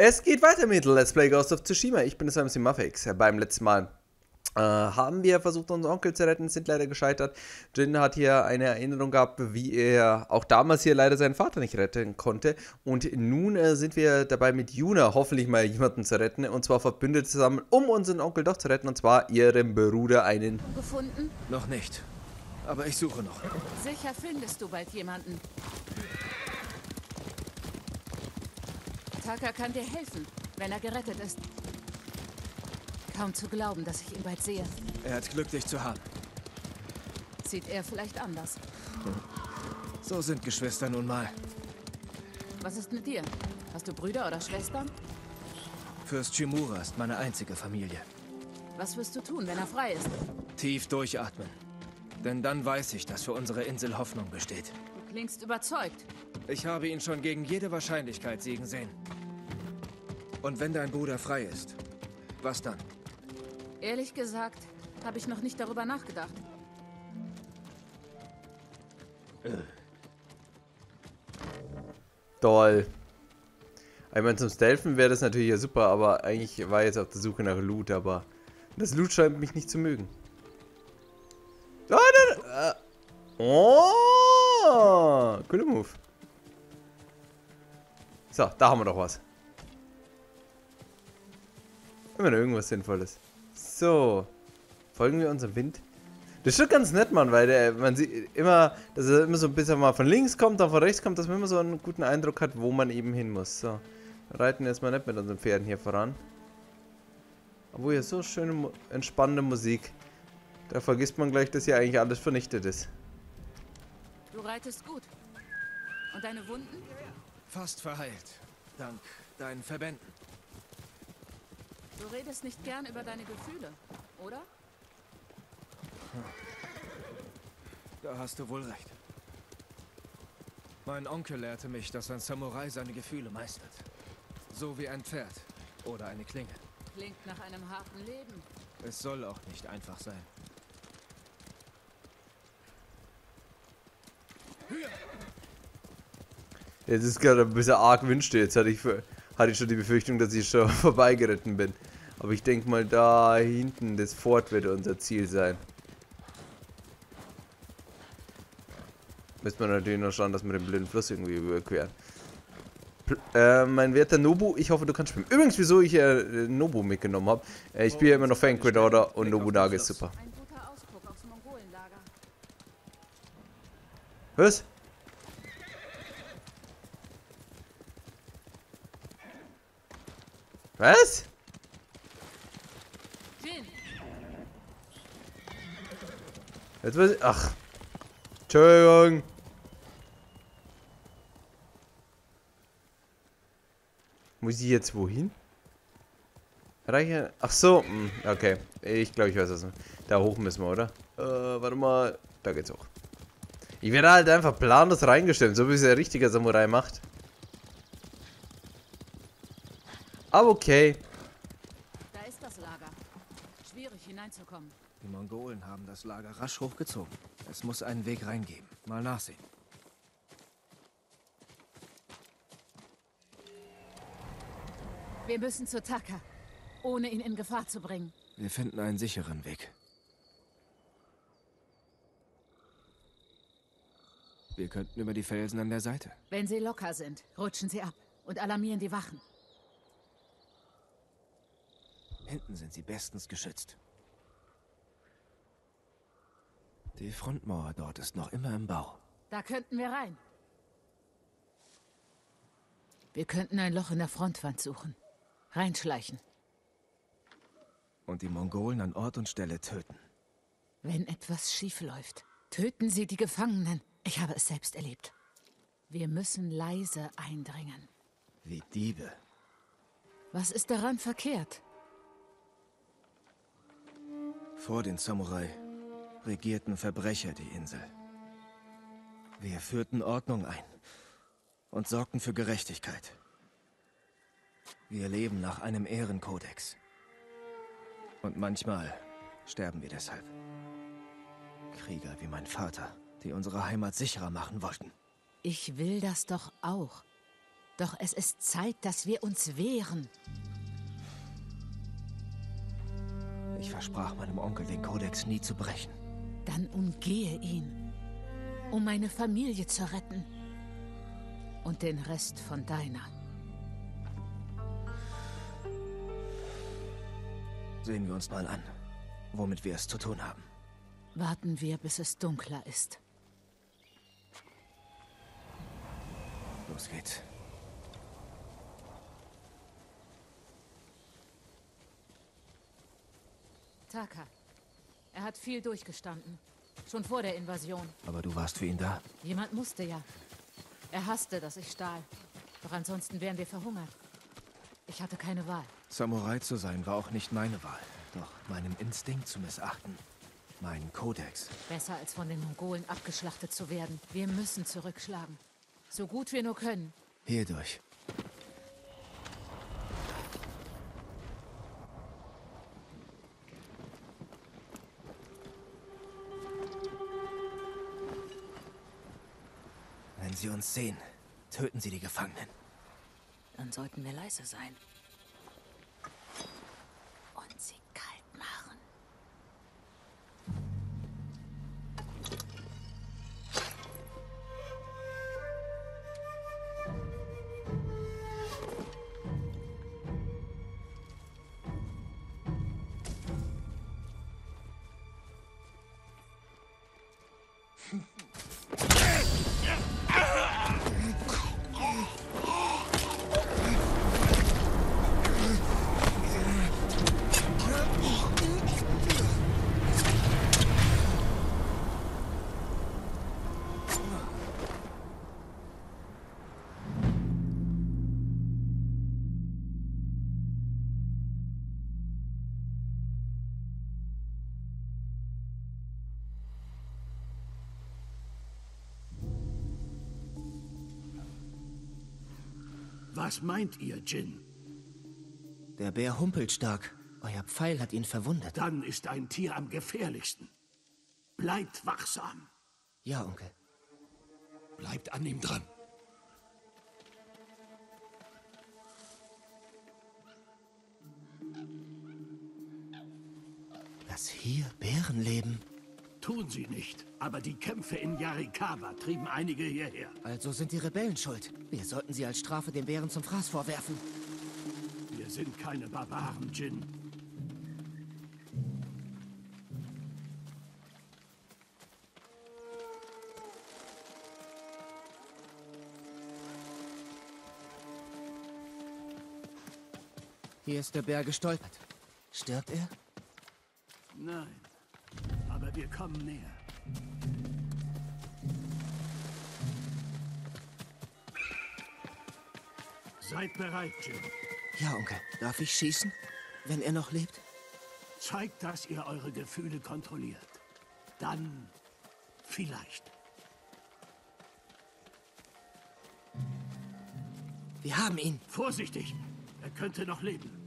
Es geht weiter mit Let's Play Ghost of Tsushima. Ich bin das MC Muffix. Beim letzten Mal äh, haben wir versucht, unseren Onkel zu retten, sind leider gescheitert. Jin hat hier eine Erinnerung gehabt, wie er auch damals hier leider seinen Vater nicht retten konnte. Und nun äh, sind wir dabei, mit Yuna hoffentlich mal jemanden zu retten. Und zwar verbündet zusammen, um unseren Onkel doch zu retten. Und zwar ihrem Bruder einen. Gefunden? Noch nicht. Aber ich suche noch. Sicher findest du bald jemanden. Taka kann dir helfen, wenn er gerettet ist. Kaum zu glauben, dass ich ihn bald sehe. Er hat Glück, dich zu haben. Sieht er vielleicht anders. So sind Geschwister nun mal. Was ist mit dir? Hast du Brüder oder Schwestern? Fürst Shimura ist meine einzige Familie. Was wirst du tun, wenn er frei ist? Tief durchatmen. Denn dann weiß ich, dass für unsere Insel Hoffnung besteht. Du klingst überzeugt. Ich habe ihn schon gegen jede Wahrscheinlichkeit siegen sehen. Und wenn dein Bruder frei ist, was dann? Ehrlich gesagt, habe ich noch nicht darüber nachgedacht. Toll. Ich meine, zum Stealthen wäre das natürlich ja super, aber eigentlich war ich jetzt auf der Suche nach Loot, aber das Loot scheint mich nicht zu mögen. Oh, da, da, äh. oh cooler Move. So, da haben wir doch was. Immer noch irgendwas Sinnvolles. So. Folgen wir unserem Wind. Das ist schon ganz nett, Mann, weil der, man sieht immer, dass er immer so ein bisschen mal von links kommt, dann von rechts kommt, dass man immer so einen guten Eindruck hat, wo man eben hin muss. So. Wir reiten jetzt mal nicht mit unseren Pferden hier voran. Obwohl hier so schöne, entspannende Musik. Da vergisst man gleich, dass hier eigentlich alles vernichtet ist. Du reitest gut. Und deine Wunden? Fast verheilt. Dank deinen Verbänden. Du redest nicht gern über deine Gefühle, oder? Da hast du wohl recht. Mein Onkel lehrte mich, dass ein Samurai seine Gefühle meistert. So wie ein Pferd oder eine Klinge. Klingt nach einem harten Leben. Es soll auch nicht einfach sein. Jetzt ist gerade ein bisschen arg wünschte. Jetzt hatte ich, hatte ich schon die Befürchtung, dass ich schon vorbeigeritten bin. Aber ich denke mal, da hinten, das Fort wird unser Ziel sein. Müssen wir natürlich noch schauen, dass wir den blöden Fluss irgendwie überqueren. Äh, mein werter Nobu, ich hoffe, du kannst schwimmen. Übrigens, wieso ich äh, Nobu mitgenommen habe. Äh, ich spiele ja immer noch Fanquid Order und Nobunaga ist super. Was? Was? Jin, Jetzt weiß ich. Ach. Entschuldigung. Muss ich jetzt wohin? Reiche. Ach so. hm, Okay. Ich glaube, ich weiß was. Da hoch müssen wir, oder? Äh, warte mal. Da geht's hoch. Ich werde halt einfach planlos reingestellt, so wie es ein richtiger Samurai macht. Aber okay. da ist das Lager. Schwierig hineinzukommen. Die Mongolen haben das Lager rasch hochgezogen. Es muss einen Weg reingeben. Mal nachsehen. Wir müssen zu Taka, ohne ihn in Gefahr zu bringen. Wir finden einen sicheren Weg. Wir könnten über die Felsen an der Seite. Wenn sie locker sind, rutschen sie ab und alarmieren die Wachen. Hinten sind sie bestens geschützt. Die Frontmauer dort ist noch immer im Bau. Da könnten wir rein. Wir könnten ein Loch in der Frontwand suchen. Reinschleichen. Und die Mongolen an Ort und Stelle töten. Wenn etwas schief läuft, töten sie die Gefangenen. Ich habe es selbst erlebt. Wir müssen leise eindringen. Wie Diebe. Was ist daran verkehrt? Vor den Samurai regierten Verbrecher die Insel. Wir führten Ordnung ein und sorgten für Gerechtigkeit. Wir leben nach einem Ehrenkodex. Und manchmal sterben wir deshalb. Krieger wie mein Vater, die unsere Heimat sicherer machen wollten. Ich will das doch auch. Doch es ist Zeit, dass wir uns wehren. Ich versprach meinem Onkel, den Kodex nie zu brechen. Dann umgehe ihn, um meine Familie zu retten. Und den Rest von deiner. Sehen wir uns mal an, womit wir es zu tun haben. Warten wir, bis es dunkler ist. Los geht's. Taka. Er hat viel durchgestanden. Schon vor der Invasion. Aber du warst für ihn da. Jemand musste ja. Er hasste, dass ich stahl. Doch ansonsten wären wir verhungert. Ich hatte keine Wahl. Samurai zu sein war auch nicht meine Wahl. Doch meinem Instinkt zu missachten. Mein Kodex. Besser als von den Mongolen abgeschlachtet zu werden. Wir müssen zurückschlagen. So gut wir nur können. Hierdurch. Uns sehen, töten sie die Gefangenen. Dann sollten wir leise sein. Was meint ihr, Jin? Der Bär humpelt stark. Euer Pfeil hat ihn verwundet. Dann ist ein Tier am gefährlichsten. Bleibt wachsam. Ja, Onkel. Bleibt an ihm dran. Dass hier Bären leben. Tun sie nicht. Aber die Kämpfe in Yarikawa trieben einige hierher. Also sind die Rebellen schuld. Wir sollten sie als Strafe den Bären zum Fraß vorwerfen. Wir sind keine Barbaren, Jin. Hier ist der Bär gestolpert. Stirbt er? Nein. Wir kommen näher. Seid bereit, Jin. Ja, Onkel. Darf ich schießen? Wenn er noch lebt? Zeigt, dass ihr eure Gefühle kontrolliert. Dann vielleicht. Wir haben ihn. Vorsichtig! Er könnte noch leben.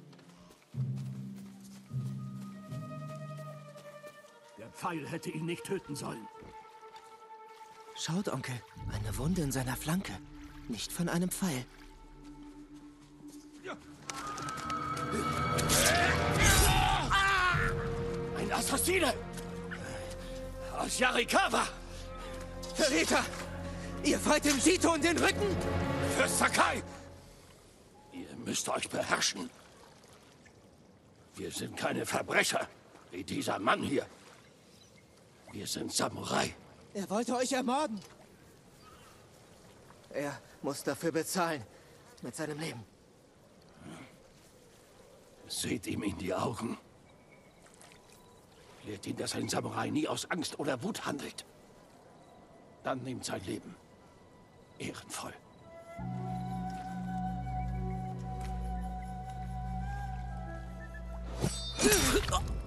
Pfeil hätte ihn nicht töten sollen. Schaut, Onkel. Eine Wunde in seiner Flanke. Nicht von einem Pfeil. Ein Assassine! Aus Yarikawa! Verräter! Ihr fallt dem Sito in den Rücken! Für Sakai! Ihr müsst euch beherrschen. Wir sind keine Verbrecher, wie dieser Mann hier. Wir sind Samurai. Er wollte euch ermorden. Er muss dafür bezahlen. Mit seinem Leben. Seht ihm in die Augen. Lehrt ihn, dass ein Samurai nie aus Angst oder Wut handelt. Dann nimmt sein Leben. Ehrenvoll.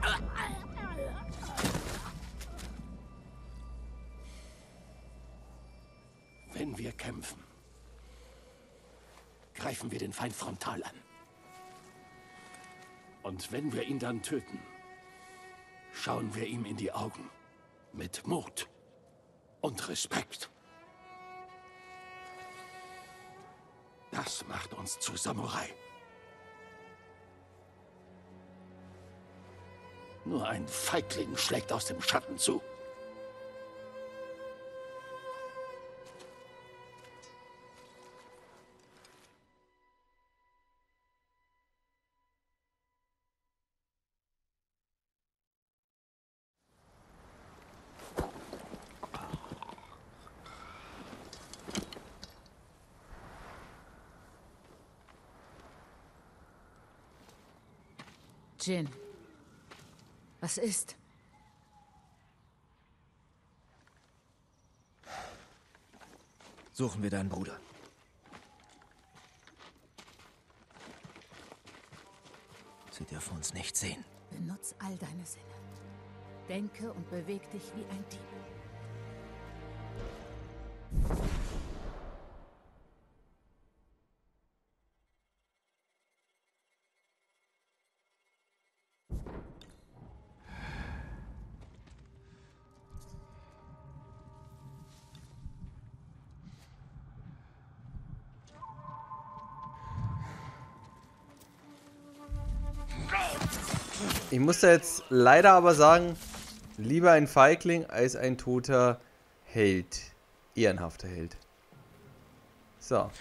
greifen wir den Feind frontal an. Und wenn wir ihn dann töten, schauen wir ihm in die Augen. Mit Mut und Respekt. Das macht uns zu Samurai. Nur ein Feigling schlägt aus dem Schatten zu. Jin. Was ist? Suchen wir deinen Bruder. Sie dürfen uns nicht sehen. Benutz all deine Sinne. Denke und beweg dich wie ein Dieb. Ich muss da jetzt leider aber sagen, lieber ein Feigling als ein toter Held. Ehrenhafter Held. So.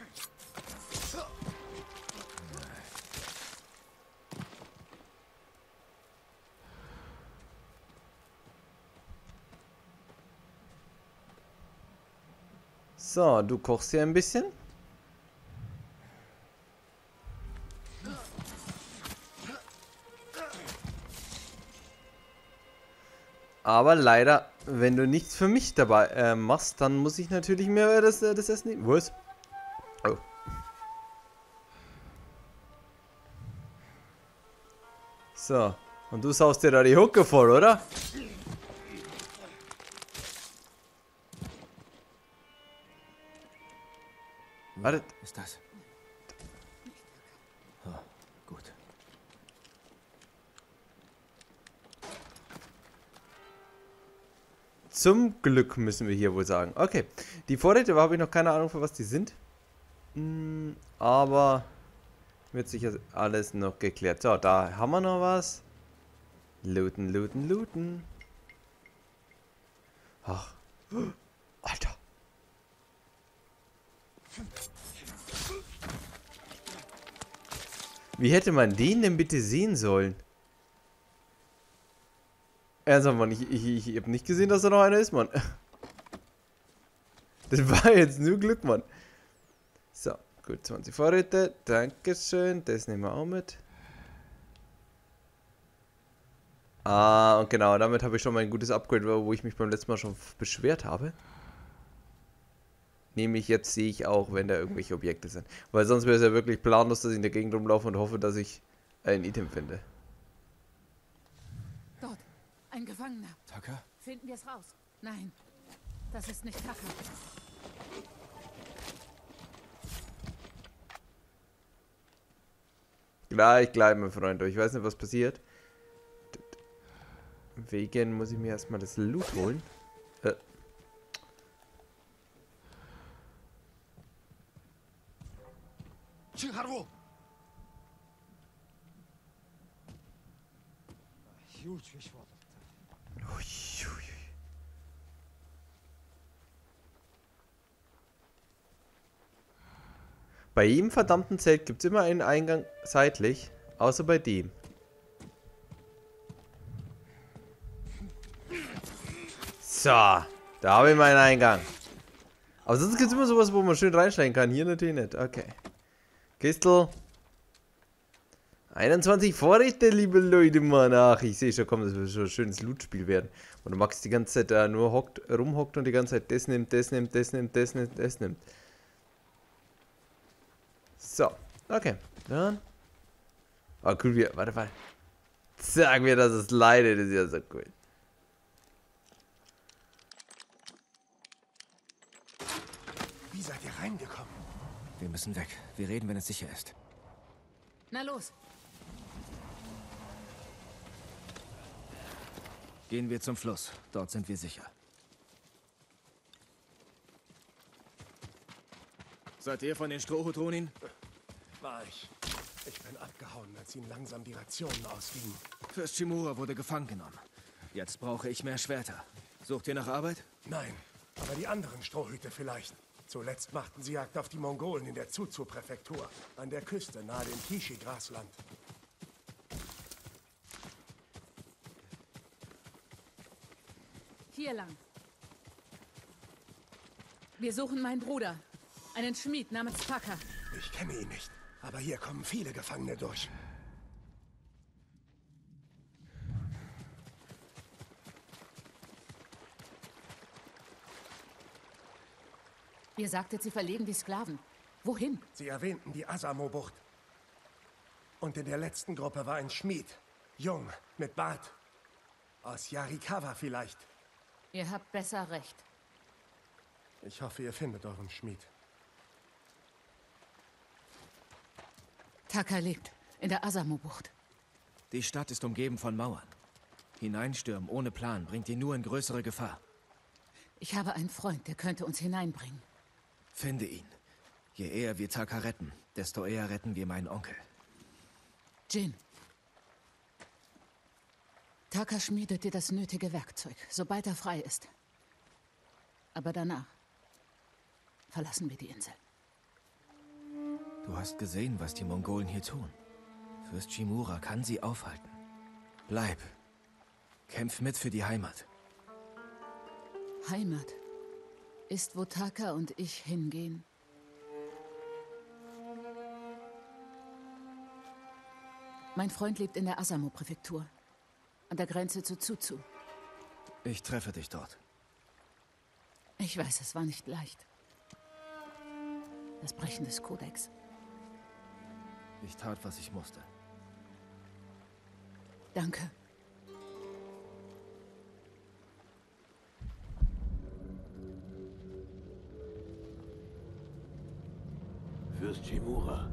So, du kochst hier ein bisschen. Aber leider, wenn du nichts für mich dabei äh, machst, dann muss ich natürlich mir das, äh, das Essen nehmen. Was? Oh. So. Und du saust dir da die Hucke voll, oder? Warte. Ist das? Zum Glück müssen wir hier wohl sagen. Okay. Die Vorräte habe ich noch keine Ahnung, für was die sind. Hm, aber wird sicher alles noch geklärt. So, da haben wir noch was. Looten, looten, looten. Ach. Alter. Wie hätte man den denn bitte sehen sollen? Ernsthaft, Mann, ich, ich, ich habe nicht gesehen, dass da noch einer ist, Mann. Das war jetzt nur Glück, Mann. So, gut, 20 Vorräte. Dankeschön. Das nehmen wir auch mit. Ah, und genau, damit habe ich schon mal ein gutes Upgrade, wo ich mich beim letzten Mal schon beschwert habe. Nämlich jetzt sehe ich auch, wenn da irgendwelche Objekte sind. Weil sonst wäre es ja wirklich planlos, dass ich in der Gegend rumlaufe und hoffe, dass ich ein Item finde. Ein Gefangener. Tucker? Finden wir es raus. Nein. Das ist nicht Tucker. Gleich, gleich, mein Freund. Ich weiß nicht, was passiert. Wegen muss ich mir erstmal das Loot holen. Äh. Chiharu! Huge water. Bei jedem verdammten Zelt gibt es immer einen Eingang seitlich, außer bei dem. So, da habe ich meinen Eingang. Aber sonst gibt es immer sowas, wo man schön reinsteigen kann. Hier natürlich nicht. Okay. Kistel. 21 Vorräte, liebe Leute, Mann. Ach, ich sehe schon, komm, das wird schon ein schönes Loot-Spiel werden. Und der Max die ganze Zeit äh, nur hockt, rumhockt und die ganze Zeit das nimmt, das nimmt, das nimmt, das nimmt, das nimmt. So, okay. Dann. Oh, cool, wie, warte, warte. Sag mir, dass es leidet, das ist ja so cool. Wie seid ihr reingekommen? Wir müssen weg. Wir reden, wenn es sicher ist. Na los. Gehen wir zum Fluss. Dort sind wir sicher. Seid ihr von den Strohhutronin? War ich. Ich bin abgehauen, als ihnen langsam die Rationen ausgingen. Fürst Shimura wurde gefangen genommen. Jetzt brauche ich mehr Schwerter. Sucht ihr nach Arbeit? Nein, aber die anderen Strohhüte vielleicht. Zuletzt machten sie Jagd auf die Mongolen in der Zuzu-Präfektur, an der Küste nahe dem Kishi-Grasland. Hier lang. Wir suchen meinen Bruder. Einen Schmied namens Taka. Ich kenne ihn nicht, aber hier kommen viele Gefangene durch. Ihr sagtet, sie verlegen die Sklaven. Wohin? Sie erwähnten die Asamo-Bucht. Und in der letzten Gruppe war ein Schmied. Jung, mit Bart. Aus Yarikawa vielleicht. Ihr habt besser recht. Ich hoffe, ihr findet euren Schmied. Taka lebt. In der Asamo-Bucht. Die Stadt ist umgeben von Mauern. Hineinstürmen ohne Plan bringt ihn nur in größere Gefahr. Ich habe einen Freund, der könnte uns hineinbringen. Finde ihn. Je eher wir Taka retten, desto eher retten wir meinen Onkel. Jin. Taka schmiedet dir das nötige Werkzeug, sobald er frei ist. Aber danach verlassen wir die Insel. Du hast gesehen, was die Mongolen hier tun. Fürst Shimura kann sie aufhalten. Bleib. Kämpf mit für die Heimat. Heimat ist, wo Taka und ich hingehen. Mein Freund lebt in der Asamo-Präfektur, an der Grenze zu Tsutsu. Ich treffe dich dort. Ich weiß, es war nicht leicht. Das Brechen des Kodex. Ich tat, was ich musste. Danke. Fürst Shimura.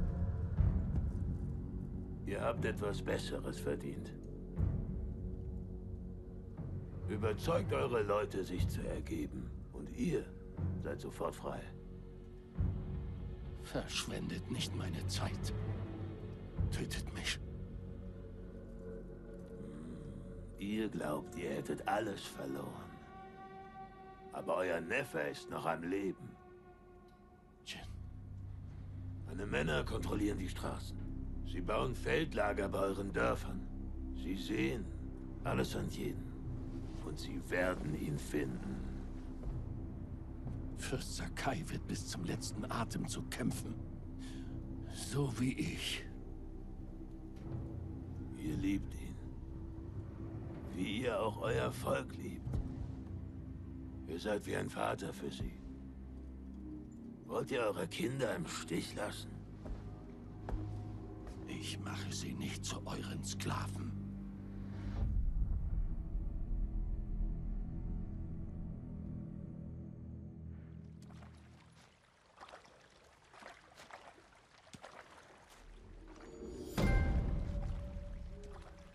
Ihr habt etwas Besseres verdient. Überzeugt eure Leute, sich zu ergeben. Und ihr seid sofort frei. Verschwendet nicht meine Zeit. Tötet mich. Ihr glaubt, ihr hättet alles verloren. Aber euer Neffe ist noch am Leben. Jin. Meine Männer kontrollieren die Straßen. Sie bauen Feldlager bei euren Dörfern. Sie sehen alles an jeden. Und sie werden ihn finden. Fürst Sakai wird bis zum letzten Atemzug kämpfen. So wie ich. Ihr liebt ihn. Wie ihr auch euer Volk liebt. Ihr seid wie ein Vater für sie. Wollt ihr eure Kinder im Stich lassen? Ich mache sie nicht zu euren Sklaven.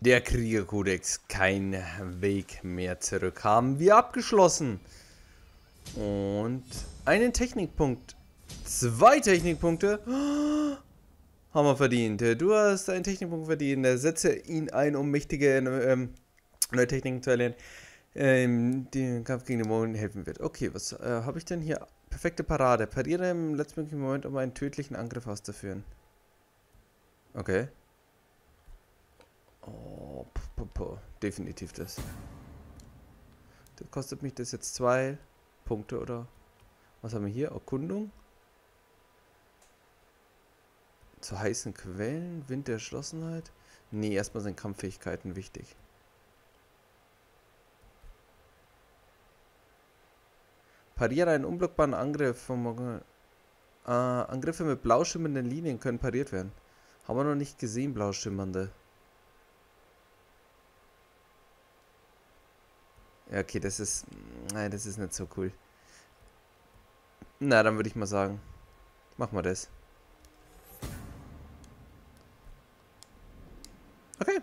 Der Kriegerkodex, kein Weg mehr zurück, haben wir abgeschlossen. Und einen Technikpunkt. Zwei Technikpunkte haben wir verdient. Du hast einen Technikpunkt verdient. Setze ihn ein, um mächtige ähm, neue Techniken zu erlernen, ähm, die Kampf gegen den Dämonen helfen wird. Okay, was äh, habe ich denn hier? Perfekte Parade. Pariere im letztmöglichen Moment, um einen tödlichen Angriff auszuführen. Okay. Oh, p definitiv das. Das kostet mich das jetzt zwei Punkte, oder? Was haben wir hier? Erkundung. Zu heißen Quellen, Wind der Erschlossenheit. Nee, erstmal sind Kampffähigkeiten wichtig. Pariere einen unblockbaren Angriff vom äh, Angriffe mit blau schimmernden Linien können pariert werden. Haben wir noch nicht gesehen, blau schimmernde. Ja, okay, das ist. Nein, das ist nicht so cool. Na, dann würde ich mal sagen. Machen wir das. Okay.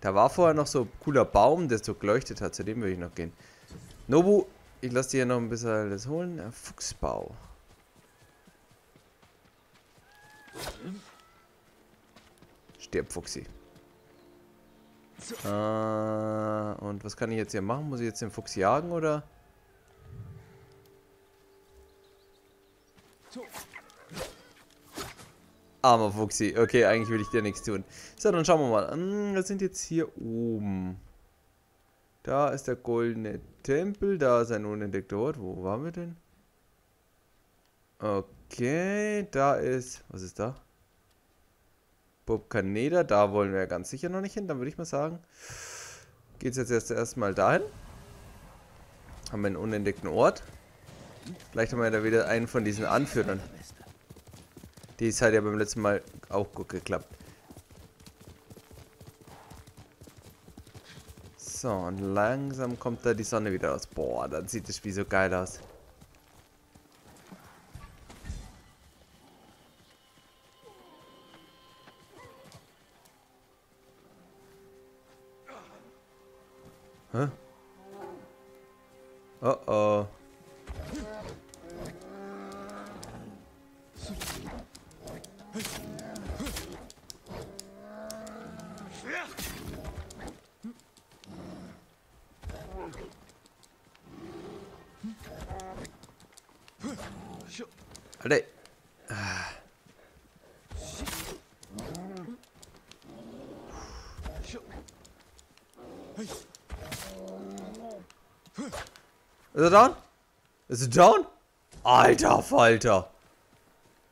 Da war vorher noch so ein cooler Baum, der so geleuchtet hat. Zu dem würde ich noch gehen. Nobu, Ich lasse dir noch ein bisschen alles holen. Fuchsbau. Stirb, Fuchsi. Äh, und was kann ich jetzt hier machen? Muss ich jetzt den Fuchs jagen oder? Armer Fuchsi. Okay, eigentlich will ich dir nichts tun. So, dann schauen wir mal. Hm, wir sind jetzt hier oben. Da ist der goldene Tempel. Da ist ein unentdeckter Ort. Wo waren wir denn? Okay, da ist... Was ist da? Bob Caneda. Da wollen wir ganz sicher noch nicht hin. Dann würde ich mal sagen, geht es jetzt erst erstmal dahin. Haben wir einen unentdeckten Ort. Vielleicht haben wir da wieder einen von diesen Anführern. Die ist halt ja beim letzten Mal auch gut geklappt. So, und langsam kommt da die Sonne wieder raus. Boah, dann sieht das Spiel so geil aus. Hä? Oh oh. Alter. Ist er down? Ist er down? Alter Falter.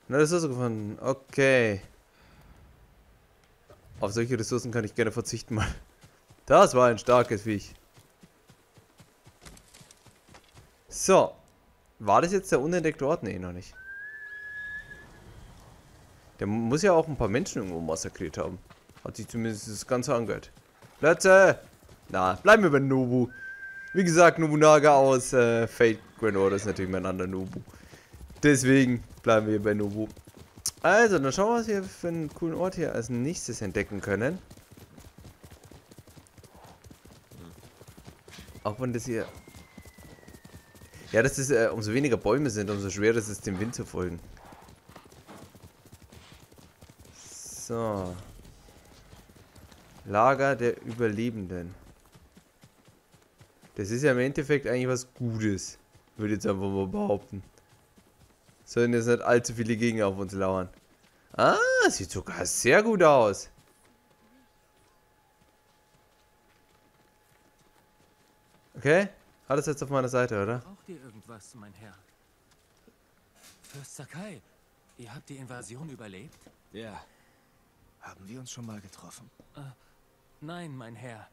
Na, das ist gefunden. Okay. Auf solche Ressourcen kann ich gerne verzichten mal. Das war ein starkes Viech. So. War das jetzt der unentdeckte Ort? Nee, noch nicht. Der muss ja auch ein paar Menschen irgendwo massakriert haben. Hat sich zumindest das Ganze angehört. Plätze! Na, bleiben wir bei Nobu. Wie gesagt, Nobunaga aus äh, Fate Grand Order ist natürlich mein anderer Nobu. Deswegen bleiben wir bei Nobu. Also, dann schauen wir, was wir für einen coolen Ort hier als nächstes entdecken können. Auch wenn das hier... Ja, das ist, äh, umso weniger Bäume sind, umso schwerer ist es, dem Wind zu folgen. So. Lager der Überlebenden. Das ist ja im Endeffekt eigentlich was Gutes. Würde ich jetzt einfach mal behaupten. Sollen jetzt nicht allzu viele Gegner auf uns lauern. Ah, sieht sogar sehr gut aus. Okay, alles jetzt auf meiner Seite, oder? Braucht ihr irgendwas, mein Herr? Fürst Sakai, ihr habt die Invasion überlebt? Ja. Haben wir uns schon mal getroffen? Äh, nein, mein Herr.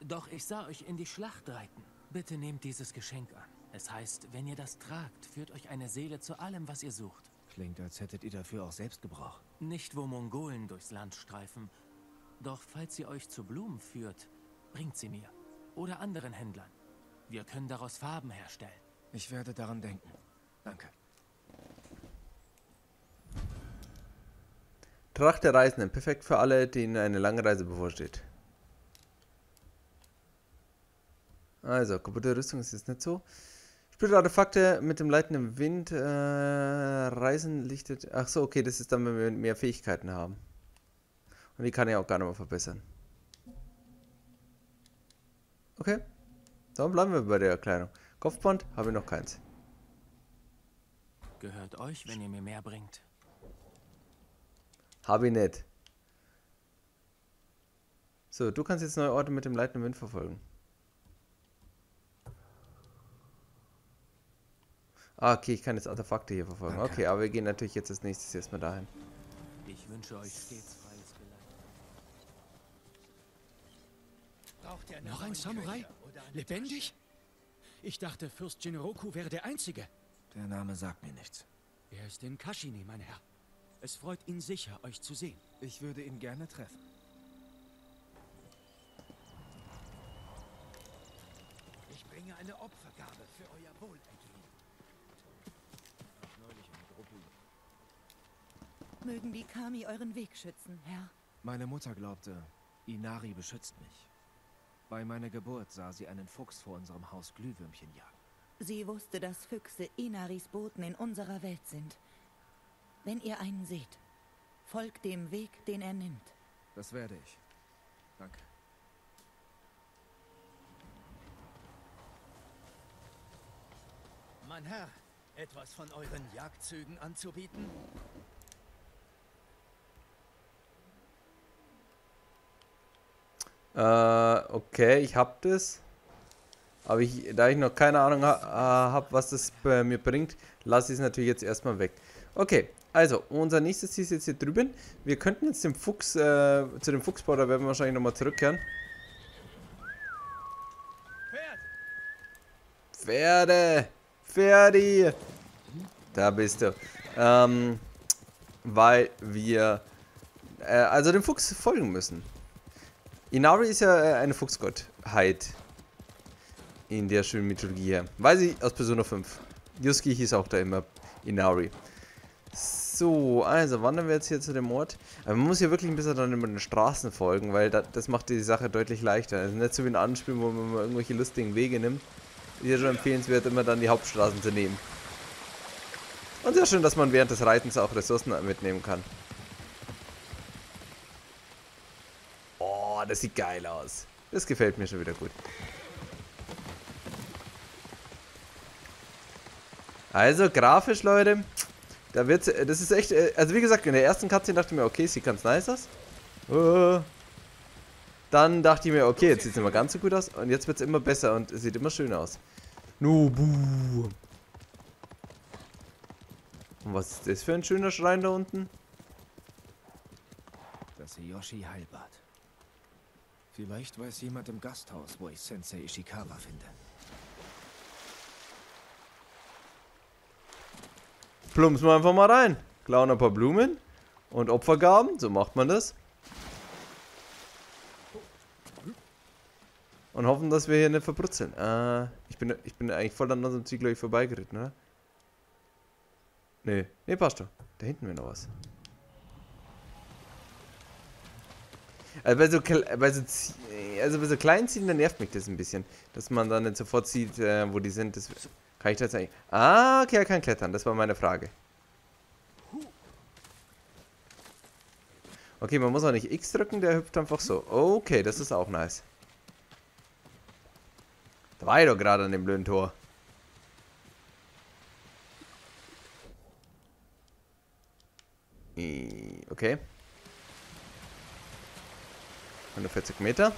Doch ich sah euch in die Schlacht reiten. Bitte nehmt dieses Geschenk an. Es heißt, wenn ihr das tragt, führt euch eine Seele zu allem, was ihr sucht. Klingt, als hättet ihr dafür auch selbst Gebrauch. Nicht, wo Mongolen durchs Land streifen. Doch falls sie euch zu Blumen führt, bringt sie mir. Oder anderen Händlern. Wir können daraus Farben herstellen. Ich werde daran denken. Danke. Tracht der Reisenden. Perfekt für alle, denen eine lange Reise bevorsteht. Also, kaputte Rüstung ist jetzt nicht so. Spielt Artefakte mit dem leitenden Wind. Äh, Reisen lichtet. Ach so, okay, das ist dann, wenn wir mehr Fähigkeiten haben. Und die kann ich auch gar nicht mehr verbessern. Okay. Dann bleiben wir bei der Erklärung. Kopfband habe ich noch keins. Gehört euch, wenn ihr mir mehr bringt. Habe ich nicht. So, du kannst jetzt neue Orte mit dem leitenden Wind verfolgen. Ah, okay, ich kann jetzt Artefakte hier verfolgen. Danke. Okay, aber wir gehen natürlich jetzt als nächstes erstmal dahin. Ich wünsche euch stets freies Geleit. Noch ein Samurai? Lebendig? Ich dachte, Fürst Jinroku wäre der Einzige. Der Name sagt mir nichts. Er ist in Kashini, mein Herr. Es freut ihn sicher, euch zu sehen. Ich würde ihn gerne treffen. Ich bringe eine Opfergabe für euer Wohlergehen. Mögen die Kami euren Weg schützen, Herr. Meine Mutter glaubte, Inari beschützt mich. Bei meiner Geburt sah sie einen Fuchs vor unserem Haus Glühwürmchen jagen. Sie wusste, dass Füchse Inaris Boten in unserer Welt sind. Wenn ihr einen seht, folgt dem Weg, den er nimmt. Das werde ich. Danke. Mein Herr, etwas von euren Jagdzügen anzubieten? Äh, okay, ich hab das. Aber ich, da ich noch keine Ahnung ha äh, habe, was das bei mir bringt, lasse ich es natürlich jetzt erstmal weg. Okay, also, unser nächstes ist jetzt hier drüben. Wir könnten jetzt dem Fuchs, äh, zu dem Fuchsbau, da werden wir wahrscheinlich nochmal zurückkehren. Pferde! Pferdi! Da bist du. Ähm, weil wir, äh, also dem Fuchs folgen müssen. Inari ist ja äh, eine Fuchsgottheit. In der schönen Mythologie hier. Weiß ich aus Persona 5. Yuski hieß auch da immer Inari. So, also wandern wir jetzt hier zu dem Ort. Aber man muss hier wirklich ein bisschen dann über den Straßen folgen, weil das, das macht die Sache deutlich leichter. Also nicht so wie ein Anspiel, wo man mal irgendwelche lustigen Wege nimmt. Ist ja schon empfehlenswert, immer dann die Hauptstraßen zu nehmen. Und sehr schön, dass man während des Reitens auch Ressourcen mitnehmen kann. Oh, das sieht geil aus. Das gefällt mir schon wieder gut. Also, grafisch, Leute, da wird's, das ist echt, äh, also wie gesagt, in der ersten Cutscene dachte ich mir, okay, sieht ganz nice aus. Uh, dann dachte ich mir, okay, jetzt sieht es mehr ganz so gut aus. Und jetzt wird es immer besser und es sieht immer schöner aus. Nubu. Und was ist das für ein schöner Schrein da unten? Das Yoshi Heilbad. Vielleicht weiß jemand im Gasthaus, wo ich Sensei Ishikawa finde. Plumpsen wir einfach mal rein. Klauen ein paar Blumen und Opfergaben, so macht man das. Und hoffen, dass wir hier nicht verbrutzeln. Äh, ich bin, ich bin eigentlich voll an unserem Ziel, glaube ich, vorbeigeritten, oder? Nee, nee, passt doch. Da hinten wäre noch was. Also bei so, bei so, also bei so kleinen Zielen, da nervt mich das ein bisschen. Dass man dann nicht sofort sieht, äh, wo die sind. Das kann ich tatsächlich... Ah, okay, er kann klettern. Das war meine Frage. Okay, man muss auch nicht X drücken, der hüpft einfach so. Okay, das ist auch nice. Da war ich doch gerade an dem blöden Tor. Okay. 140 Meter.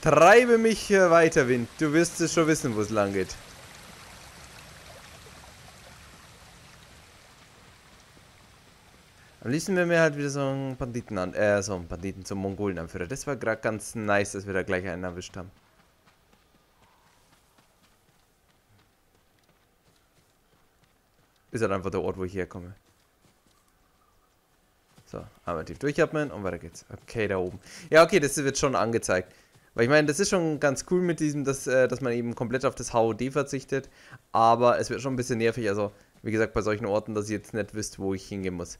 Treibe mich weiter, Wind. Du wirst es schon wissen, wo es lang geht. Am liebsten wäre mir halt wieder so einen Banditen an, äh, so einen Banditen zum Mongolen-Anführer. Das war gerade ganz nice, dass wir da gleich einen erwischt haben. Ist halt einfach der Ort, wo ich herkomme. So, einmal tief durchatmen und weiter geht's. Okay, da oben. Ja, okay, das wird schon angezeigt. Weil ich meine, das ist schon ganz cool mit diesem, dass, äh, dass man eben komplett auf das HOD verzichtet. Aber es wird schon ein bisschen nervig. Also, wie gesagt, bei solchen Orten, dass ihr jetzt nicht wisst, wo ich hingehen muss.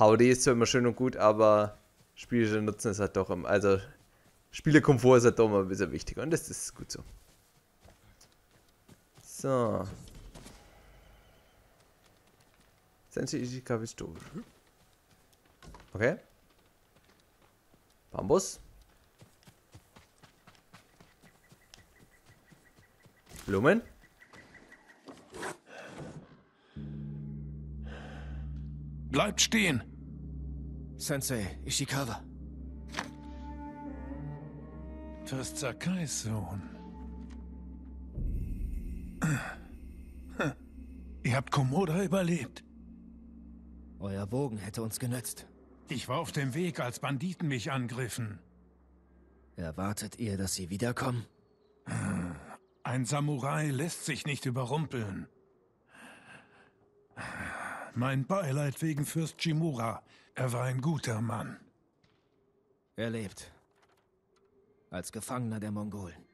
HOD ist zwar immer schön und gut, aber spielerischer Nutzen ist halt doch immer. Also, Spielekomfort ist halt doch immer ein bisschen wichtiger. Und das ist gut so. So. Sensei Ishikawa Pistole. Okay. Bambus. Blumen. Bleibt stehen. Sensei Ishikawa. Fürst Sakais Sohn. Ihr habt Komoda überlebt. Euer Bogen hätte uns genützt. Ich war auf dem Weg, als Banditen mich angriffen. Erwartet ihr, dass sie wiederkommen? Ein Samurai lässt sich nicht überrumpeln. Mein Beileid wegen Fürst Jimura. Er war ein guter Mann. Er lebt. Als Gefangener der Mongolen.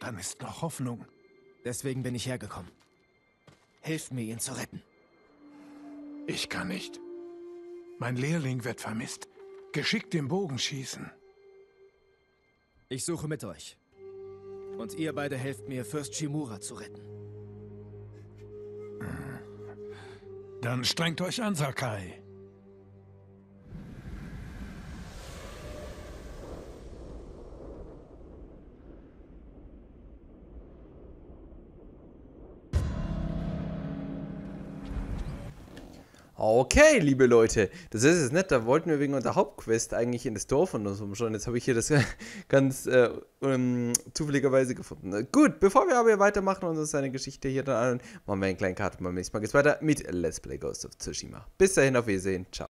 Dann ist noch Hoffnung. Deswegen bin ich hergekommen. Hilft mir, ihn zu retten. Ich kann nicht. Mein Lehrling wird vermisst. Geschickt im Bogenschießen. Ich suche mit euch. Und ihr beide helft mir, Fürst Shimura zu retten. Dann strengt euch an, Sakai. Okay, liebe Leute, das ist es nicht. Da wollten wir wegen unserer Hauptquest eigentlich in das Dorf und so schon. Jetzt habe ich hier das ganz äh, um, zufälligerweise gefunden. Gut, bevor wir aber weitermachen und uns seine Geschichte hier dann an, machen wir einen kleinen Cut. Beim nächsten Mal geht's weiter mit Let's Play Ghost of Tsushima. Bis dahin, auf Wiedersehen. Ciao.